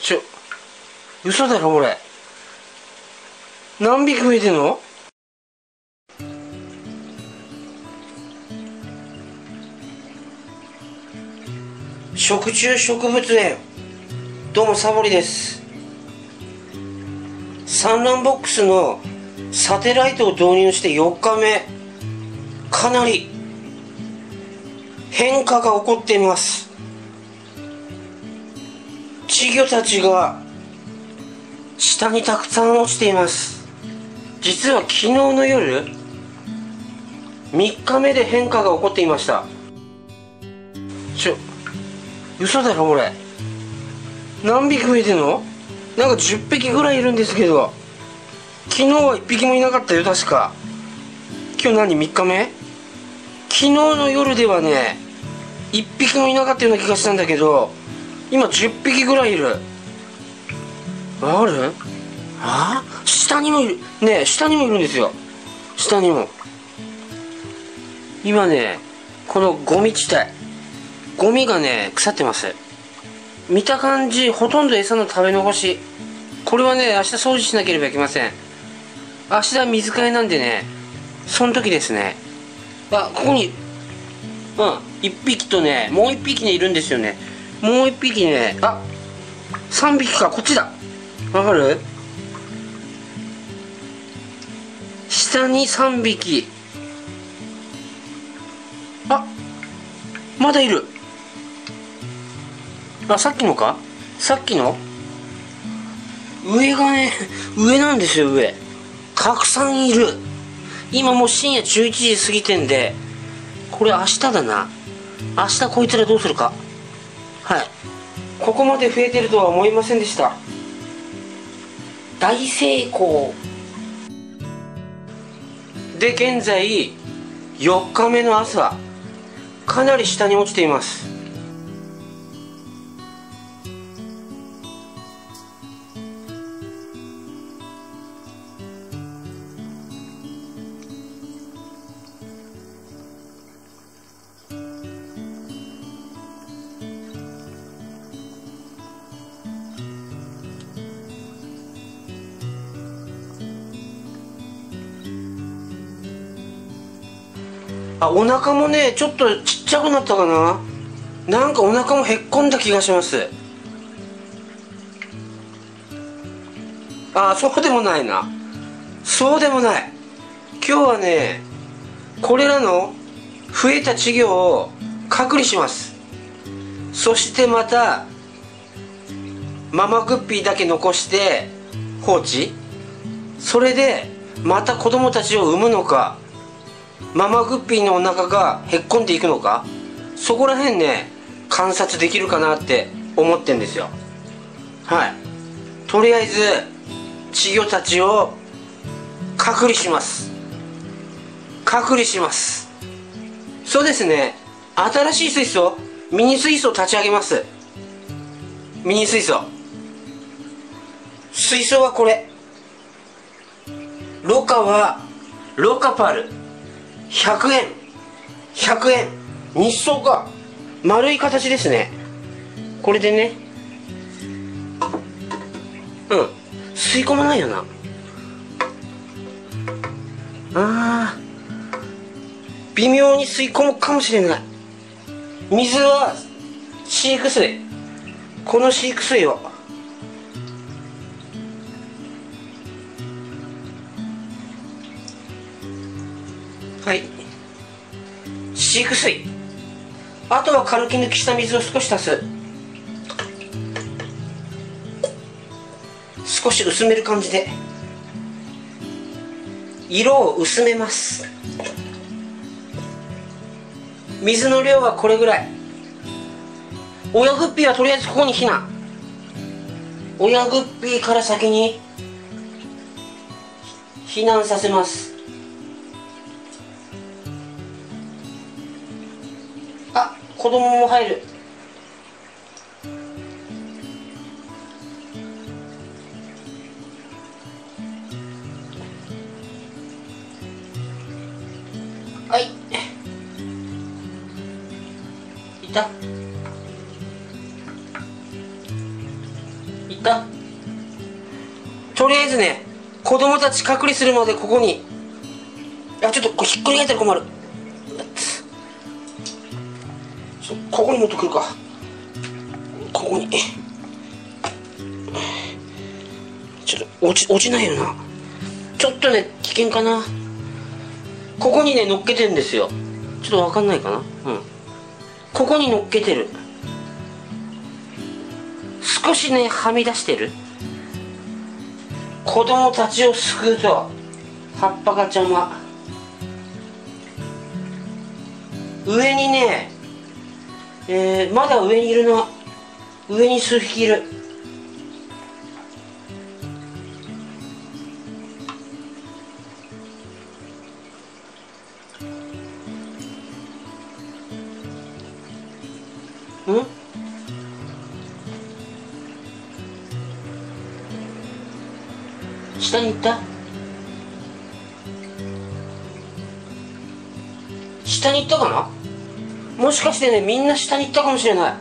ちょ嘘だろこれ。何匹増えてんの？食虫植物園。どうもサボリです。産卵ボックスのサテライトを導入して4日目。かなり変化が起こっています。稚魚たちが下にたくさん落ちています。実は昨日の夜3日目で変化が起こっていました。ちょ嘘だろこれ。何匹増えてんの？なんか10匹ぐらいいるんですけど。昨日は1匹もいなかったよ確か。今日何3日目？昨日の夜ではね1匹もいなかったような気がしたんだけど。今10匹ぐらいいる。ある？あ？下にもいる。ね下にもいるんですよ。下にも。今ねこのゴミ地帯。ゴミがね腐ってます。見た感じほとんど餌の食べ残し。これはね明日掃除しなければいけません。明日は水替えなんでねその時ですね。あここに。うん。1匹とねもう1匹ねいるんですよね。もう1匹ねあ3匹かこっちだ。わかる？下に3匹。あまだいる。あさっきのか？さっきの？上がね上なんですよ上。たくさんいる。今もう深夜11時過ぎてんでこれ明日だな。明日こいつらどうするか。はい。ここまで増えてるとは思いませんでした。大成功。で現在4日目の朝かなり下に落ちています。あお腹もねちょっとちっちゃくなったかな。なんかお腹もへっこんだ気がします。あそうでもないな。そうでもない。今日はねこれらの増えた稚魚を隔離します。そしてまたママグッピーだけ残して放置。それでまた子供たちを産むのかママグッピーのお腹がへっこんでいくのか？そこら辺ね観察できるかなって思ってんですよ。はい。とりあえず稚魚たちを隔離します。隔離します。そうですね。新しい水槽ミニ水槽立ち上げます。ミニ水槽。水槽はこれ。ロカはロカパル。100円。100円。日相か。丸い形ですね。これでね。うん。吸い込まないよな。あー。微妙に吸い込むかもしれない。水は飼育水この飼育水を飼育水あとは軽き抜きした水を少し足す。少し薄める感じで。色を薄めます。水の量はこれぐらい。親グッピーはとりあえずここに避難親グッピーから先に避難させます。子供も入る。はい。いた。った。とりあえずね子供たち隔離するまでここに。あちょっとこれひっくり返ったら困る。ここに持ってくるか。ここに。ちょっと落ち落ちないよな。ちょっとね危険かな。ここにね乗っけてるんですよ。ちょっと分かんないかな。うん。ここに乗っけてる。少しねはみ出してる。子供たちを救うと。葉っぱが邪魔。上にねえー、まだ上にいるな。上に数匹いる。うん？下に行った？下に行ったかな？もしかしてねみんな下に行ったかもしれない。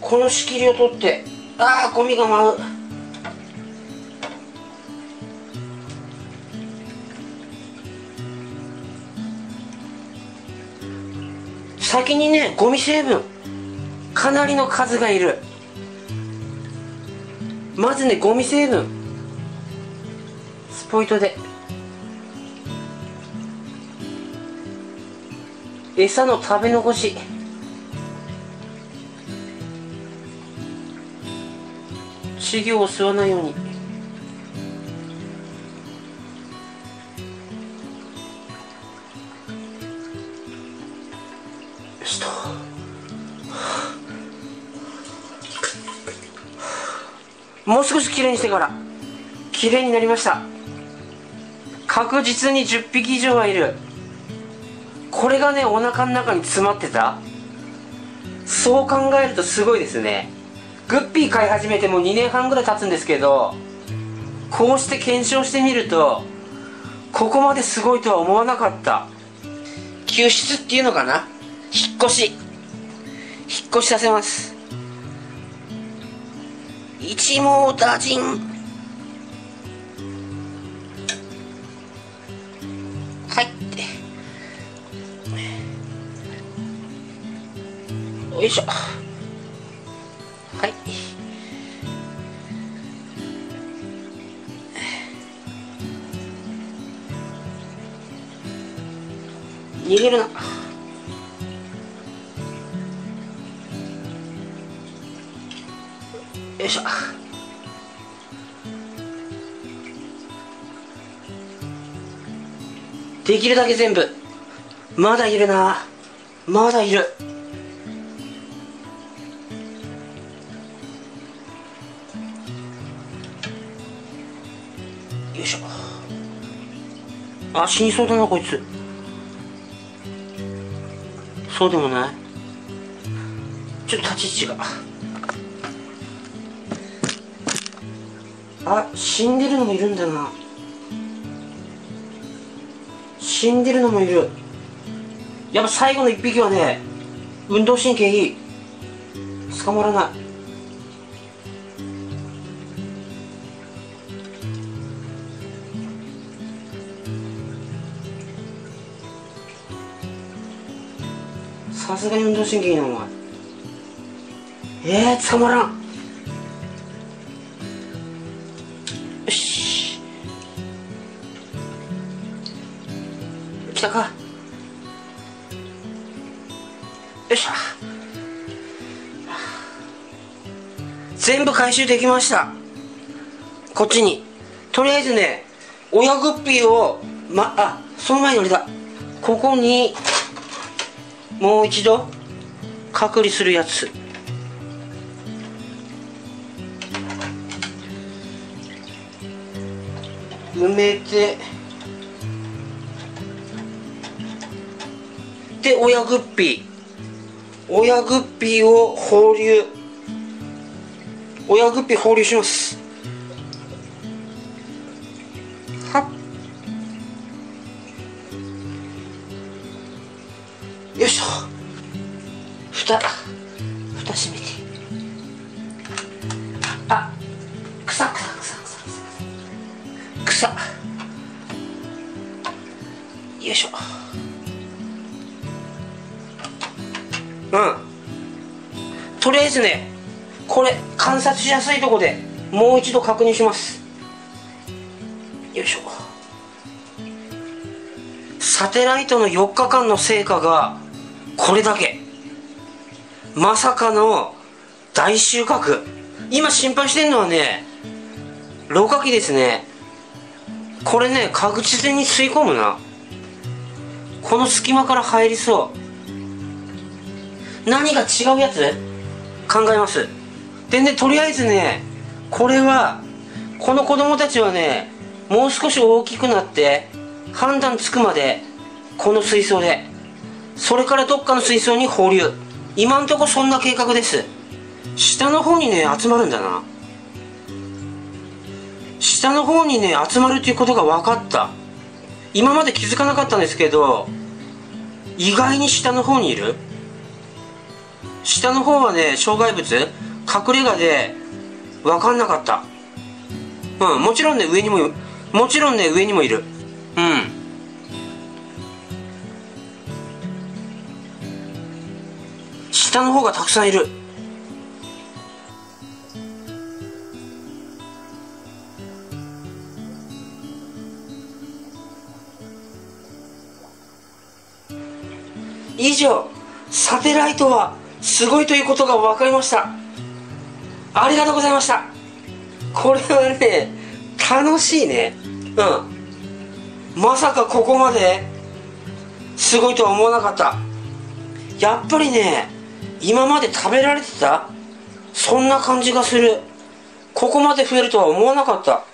この仕切りを取ってああゴミが舞う。先にねゴミ成分。かなりの数がいる。まずねゴミ成分。スポイトで。餌の食べ残し。稚魚を吸わないように。もう少しきれいにしてから。きれいになりました。確実に10匹以上はいる。これがねお腹の中に詰まってた？そう考えるとすごいですね。グッピー飼い始めてもう2年半ぐらい経つんですけどこうして検証してみるとここまですごいとは思わなかった。救出っていうのかな？引っ越し。引っ越しさせます。一網打尽。はい。ってよいしょ。はい。逃げるな。よいしょ。できるだけ全部。まだいるな。まだいる。よいしょ。あ死にそうだなこいつ。そうでもない。ちょっと立ち位置が。あ死んでるのもいるんだな。死んでるのもいる。やっぱ最後の一匹はね運動神経いい。捕まらない。さすがに運動神経いいなお前。えー、捕まらん。よし。来たか。よっしゃ全部回収できました。こっちに。とりあえずね親グッピーをまあその前に俺だここにもう一度隔離するやつ。埋めてで親グッピー。親グッピーを放流。親グッピー放流します。はっ。蓋蓋閉めて。あ草草草草草。草。よいしょ。うん。とりあえずねこれ観察しやすいとこでもう一度確認します。よいしょ。サテライトの4日間の成果がこれだけ。まさかの大収穫。今心配してるのはね老化器ですね。これね確実に吸い込むな。この隙間から入りそう。何が違うやつ？考えます。でねとりあえずねこれはこの子供たちはねもう少し大きくなって判断つくまでこの水槽で。それからどっかの水槽に放流。今んとこそんな計画です。下の方にね集まるんだな。下の方にね集まるっていうことが分かった。今まで気づかなかったんですけど意外に下の方にいる？下の方はね障害物？隠れ家で分かんなかった。うんもちろんね上にももちろんね上にもいる。うん。下の方がたくさんいる。以上サテライトはすごいということが分かりました。ありがとうございました。これはね楽しいね。うん。まさかここまですごいとは思わなかった。やっぱりね今まで食べられてた？そんな感じがする。ここまで増えるとは思わなかった。